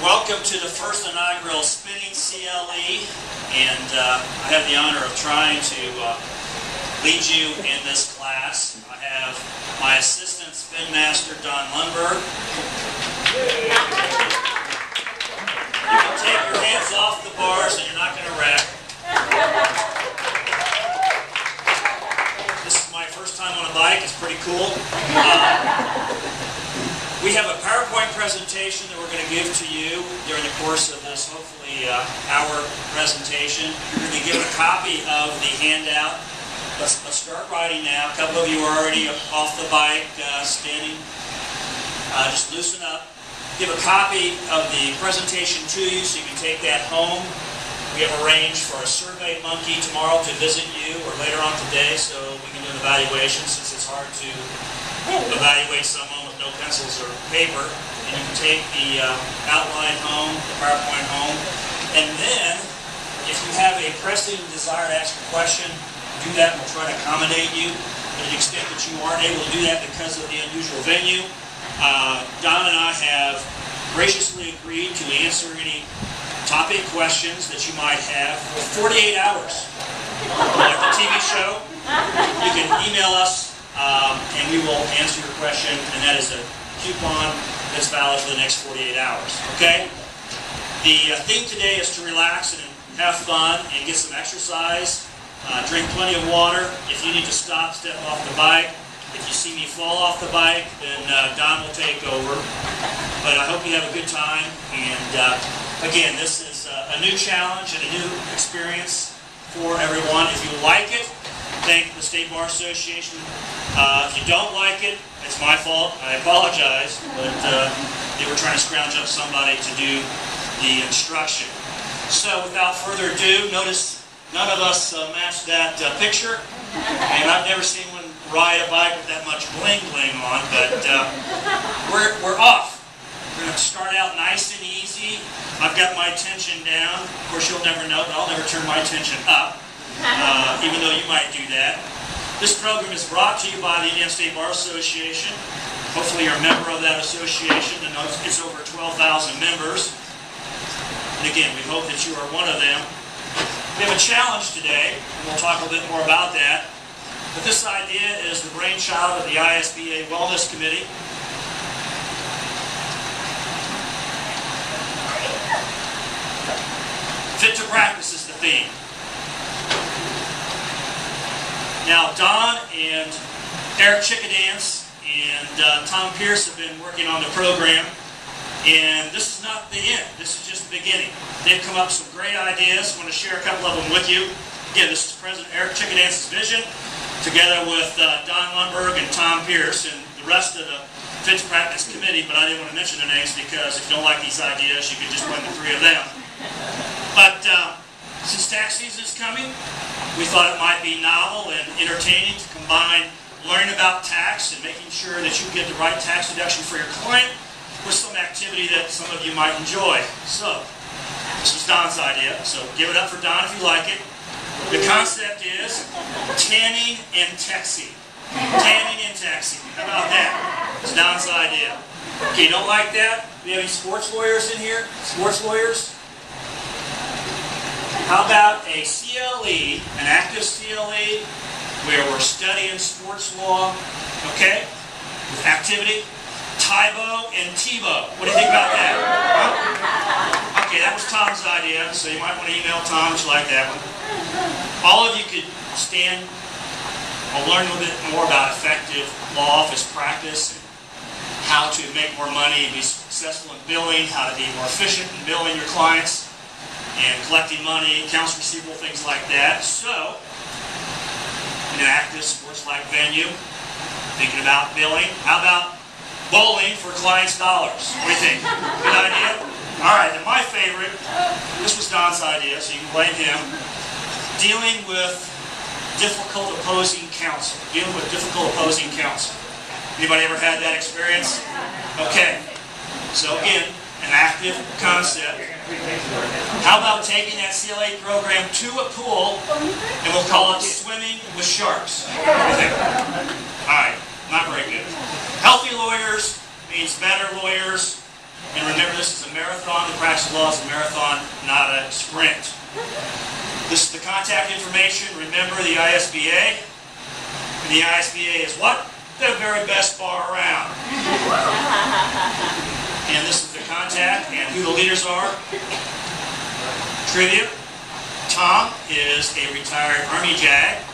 Welcome to the first inaugural Spinning CLE, and uh, I have the honor of trying to uh, lead you in this class. I have my assistant spin master, Don Lundberg. You can take your hands off the bars and you're not going to wreck. This is my first time on a bike. It's pretty cool. Uh, we have a presentation that we're going to give to you during the course of this, hopefully, uh, hour presentation. You're going to be given a copy of the handout. Let's, let's start writing now. A couple of you are already off the bike, uh, standing. Uh, just loosen up. Give a copy of the presentation to you so you can take that home. We have arranged for a survey monkey tomorrow to visit you or later on today so we can do an evaluation since it's hard to evaluate someone with no pencils or paper, and you can take the uh, outline home, the PowerPoint home, and then if you have a pressing desire to ask a question, do that. We'll try to accommodate you. To the extent that you aren't able to do that because of the unusual venue, uh, Don and I have graciously agreed to answer any topic questions that you might have for 48 hours. Like the TV show, you can email us um, and we will answer your question, and that is a coupon that's valid for the next 48 hours. Okay? The uh, theme today is to relax and have fun and get some exercise. Uh, drink plenty of water. If you need to stop, step off the bike. If you see me fall off the bike, then uh, Don will take over. But I hope you have a good time. And uh, again, this is uh, a new challenge and a new experience for everyone. If you like it, thank the State Bar Association. Uh, if you don't like it, it's my fault. I apologize, but uh, they were trying to scrounge up somebody to do the instruction. So without further ado, notice none of us uh, matched that uh, picture, and I've never seen one ride a bike with that much bling bling on, but uh, we're, we're off. We're going to start out nice and easy. I've got my tension down. Of course, you'll never know, but I'll never turn my tension up even though you might do that. This program is brought to you by the Indiana State Bar Association. Hopefully you're a member of that association. It's over 12,000 members. And again, we hope that you are one of them. We have a challenge today, and we'll talk a little bit more about that. But this idea is the brainchild of the ISBA Wellness Committee. Fit to practice is the theme. Now, Don and Eric Chickadance and uh, Tom Pierce have been working on the program, and this is not the end. This is just the beginning. They've come up with some great ideas. I want to share a couple of them with you. Again, this is President Eric Chickadance's vision, together with uh, Don Lundberg and Tom Pierce and the rest of the Fit to Practice Committee, but I didn't want to mention their names because if you don't like these ideas, you can just blame the three of them. But uh, since tax season is coming, we thought it might be novel and entertaining to combine learning about tax and making sure that you get the right tax deduction for your client with some activity that some of you might enjoy. So, this was Don's idea, so give it up for Don if you like it. The concept is tanning and texting. Tanning and texting. How about that? It's Don's idea. Okay, don't like that? Do we have any sports lawyers in here? Sports lawyers? How about a CLE, an active CLE, where we're studying sports law, okay, with activity? Tybo and Tebow. What do you think about that? Huh? Okay, that was Tom's idea, so you might want to email Tom if you like that one. All of you could stand learn a little bit more about effective law office practice and how to make more money and be successful in billing, how to be more efficient in billing your clients and collecting money, accounts receivable, things like that. So, in an active sports-like venue, thinking about billing. How about bowling for clients' dollars? What do you think? Good idea? All right, and my favorite, this was Don's idea, so you can blame him, dealing with difficult opposing counsel. Dealing with difficult opposing counsel. Anybody ever had that experience? Okay. So again, an active concept. How about taking that CLE program to a pool and we'll call it swimming with sharks? Alright, not very good. Healthy lawyers means better lawyers. And remember, this is a marathon. The practice of law is a marathon, not a sprint. This is the contact information. Remember the ISBA. And the ISBA is what? The very best bar around. who the leaders are? Trivia. Tom is a retired Army JAG